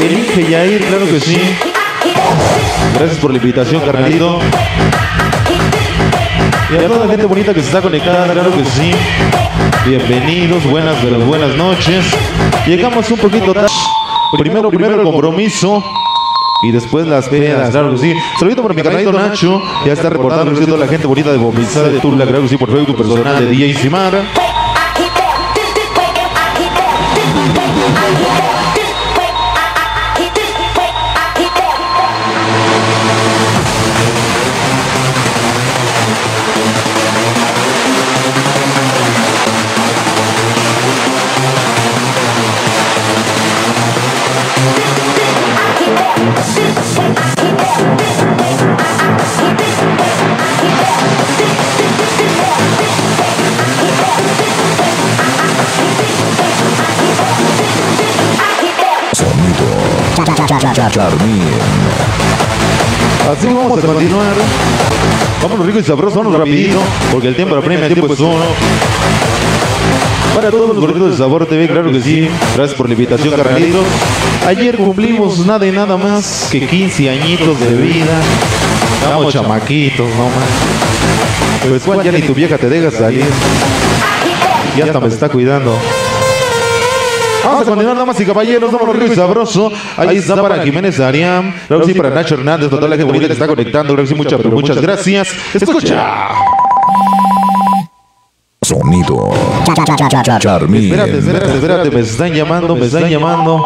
Elige Yair, claro que sí. Gracias por la invitación, carnalito. Y a toda la gente bonita que se está conectada, claro que sí. Bienvenidos, buenas, pero buenas noches. Llegamos un poquito tarde. Primero, primero el compromiso. Y después las pedas, claro que sí. Saludito para mi carnalito Nacho. Ya está reportando a toda la gente bonita de Bombizá de Tula, claro que sí, por Facebook personal de DJ Así vamos a continuar. Vámonos ricos y sabrosos, vámonos rapidito, porque el tiempo apremia, el tiempo es oro. Para todos los gorditos de Sabor TV, claro que sí. Gracias por la invitación, carnalitos. Ayer cumplimos nada y nada más que 15 añitos de vida. Estamos chamaquitos, no más. Pues cuál ya ni tu vieja te deja salir. Ya hasta me está cuidando. Vamos a continuar, damas y caballeros, vámonos rico y sabroso. Ahí está para Jiménez Ariam, claro que sí, para Nacho Hernández, toda la gente bonita que está conectando, claro que sí, muchas, pero muchas gracias. Escucha. Sonido. Charmín. Espérate, espérate, espérate, me están llamando, me están llamando.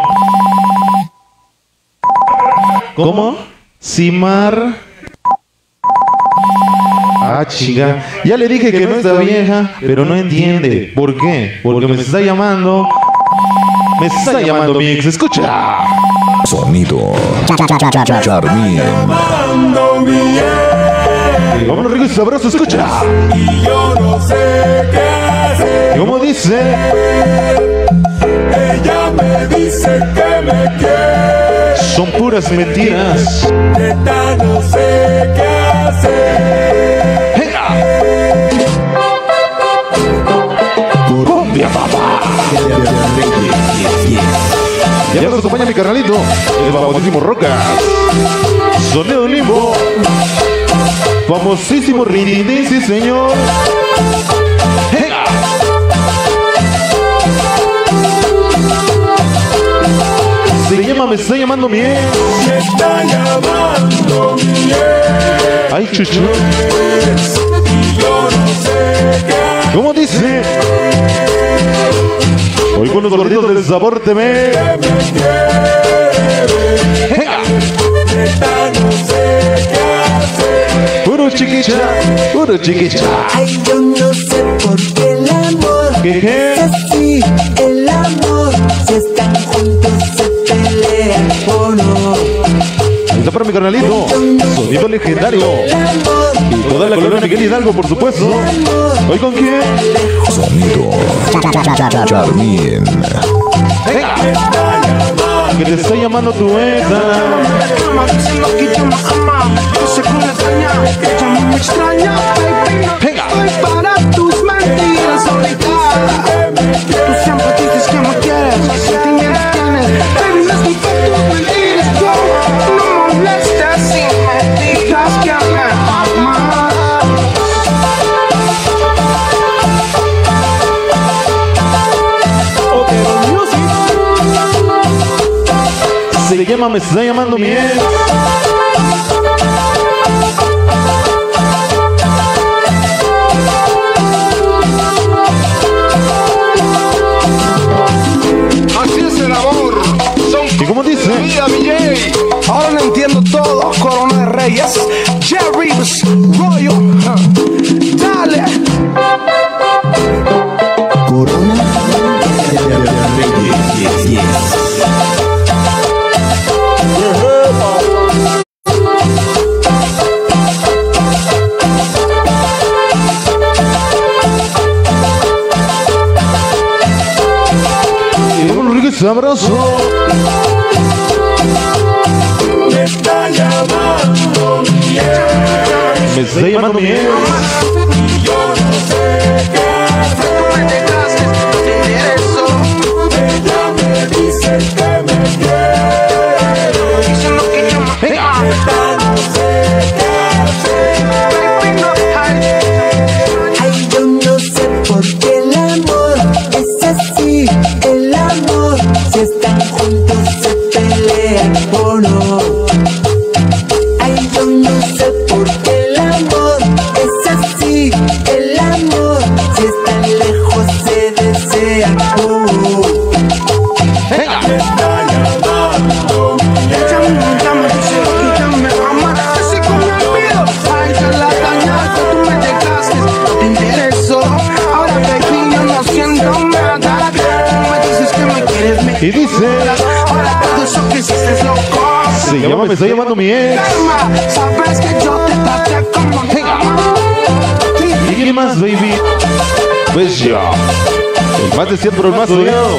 ¿Cómo? Simar. Ah, chica. Ya le dije que no está vieja, pero no entiende. ¿Por qué? Porque me está llamando. Me está llamando mi ex. Escucha. Sonido. Charmín. Vámonos rico y sabroso, escucha. Y yo no sé qué hacer. ¿Cómo dice? Ella me dice que me quiere. Son puras mentiras. Neta, Sonido limbo. Famosísimo Ridindi, sí señor. ¡Venga! Se llama, me está llamando mi ex. Me está llamando mi ex. Ay, chuchu. Y yo no sé qué hacer. ¿Cómo dice? Hoy con los gorditos del sabor te me. Chiquicha. Ay, yo no sé por qué el amor ¿Qué, qué? es así, el amor. Si están juntos se pelean o no. Ahí está para mi carnalito. Sonido legendario. El amor, Y toda la colonia Miguel Hidalgo, por supuesto. ¿Hoy con quién? Sonido. Charmín. ¡Venga! Que te está llamando tu ex. Sé cómo extraña, ella no me extraña Venga. estoy para tus mentiras ahorita Tú siempre dices que me quieres, sentimientos tienes Baby, no estoy para tus mentiras. Yo No molestes si me digas que me amas. Se llama, me está llamando mi ex. Corona de Reyes, Jerry's Royal. huh. Dale. Y vámonos rico y sabroso. Ex. Me Se me está llamando mi ex. Sabes que yo te traté como ¿Y quién más, baby? Pues yo. El más pero el más odiado.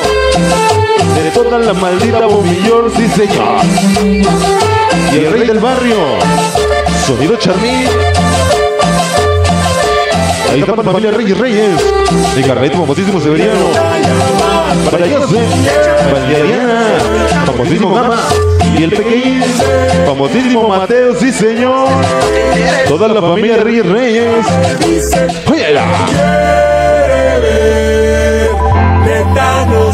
De toda la maldita bombillón, sí señor. Y el rey del barrio. Sonido Charmín. Ahí está para la familia Reyes Reyes. Mi carnalito famosísimo Severiano. Para Jose. Para Diana. Famosísimo Gama. Y el pequeñín. Famosísimo Mateo, sí señor. Toda la familia Reyes Reyes. ¡Fuera! Neta no.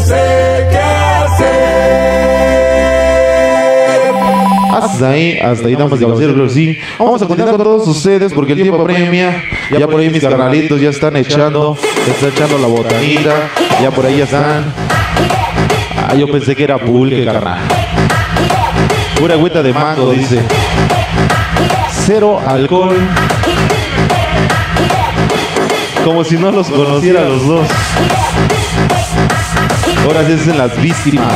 Hasta ahí, hasta ahí, damas y caballeros, sí. Vamos a continuar con todos ustedes porque el tiempo apremia. Ya por ahí mis carnalitos ya están echando, están echando la botanita. Ya por ahí ya están. Ah, yo pensé que era pulque, carnal. Pura agüita de mango, dice. Cero alcohol. Como si no los conociera los dos. Ahora sí son las víctimas.